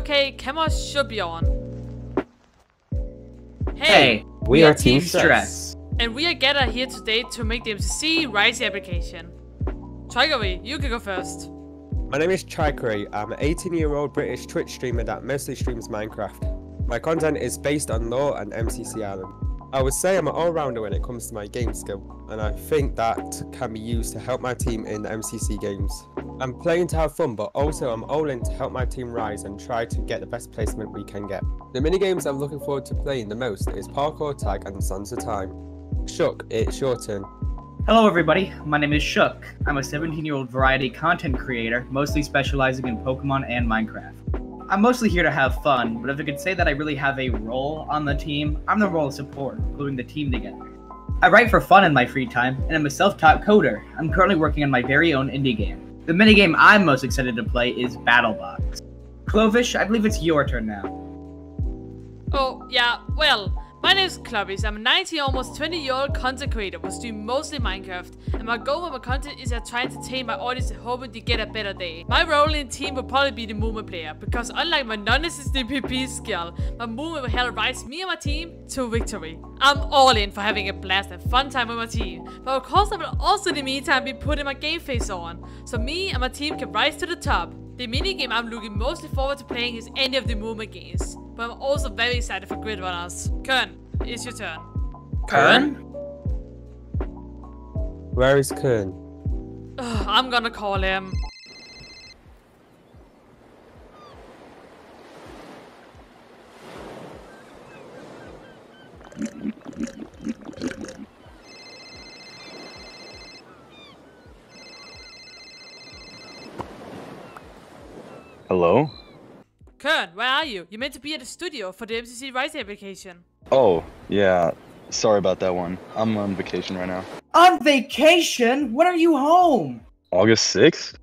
Okay, camera should be on. Hey, we are Team Stress. And we are gathered here today to make the MCC Rising application. Triqary, you can go first. My name is Triqary. I'm an 18 year old British Twitch streamer that mostly streams Minecraft. My content is based on lore and MCC Island. I would say I'm an all-rounder when it comes to my game skill, and I think that can be used to help my team in the MCC games. I'm playing to have fun, but also I'm all in to help my team rise and try to get the best placement we can get. The mini games I'm looking forward to playing the most is Parkour Tag and of Time. Shook, it's your turn. Hello everybody, my name is Shook. I'm a 17 year old variety content creator, mostly specializing in Pokemon and Minecraft. I'm mostly here to have fun, but if I could say that I really have a role on the team, I'm the role of support, gluing the team together. I write for fun in my free time, and I'm a self-taught coder. I'm currently working on my very own indie game. The minigame I'm most excited to play is BattleBox. Clovish, I believe it's your turn now. Oh, yeah, well, my name is Clovish. I'm a 19, almost 20 year old content creator who's doing mostly Minecraft. And my goal with my content is to try to entertain my audience hoping to get a better day. My role in the team will probably be the movement player. Because unlike my non-existent PvP skill, my movement will help rise me and my team to victory. I'm all in for having a blast and fun time with my team. But of course I will also in the meantime be putting my game face on. So me and my team can rise to the top. The minigame I'm looking mostly forward to playing is any of the movement games. But I'm also very excited for Grid Runners. Kern, it's your turn. Kern? Where is Kern? Ugh, I'm gonna call him. Hello? Kern, where are you? You're meant to be at the studio for the MCC Rising application. Oh, yeah. Sorry about that one. I'm on vacation right now. On vacation? When are you home? August 6th?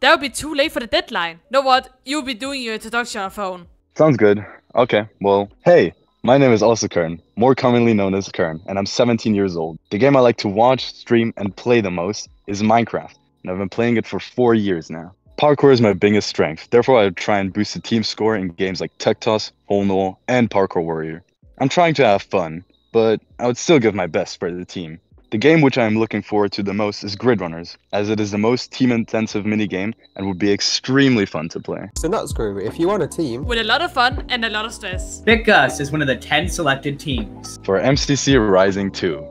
That would be too late for the deadline. Know what? You'll be doing your introduction on phone. Sounds good. Okay, well, hey, my name is Alsokern, more commonly known as Kern, and I'm 17 years old. The game I like to watch, stream, and play the most is Minecraft, and I've been playing it for four years now. Parkour is my biggest strength, therefore I try and boost the team score in games like Tech Toss, Hole Null, and Parkour Warrior. I'm trying to have fun, but I would still give my best for the team. The game which I am looking forward to the most is Grid Runners, as it is the most team-intensive minigame and would be extremely fun to play. So Noxcrew, if you want a team, With a lot of fun and a lot of stress. Pick us is one of the 10 selected teams. For MCC Rising 2,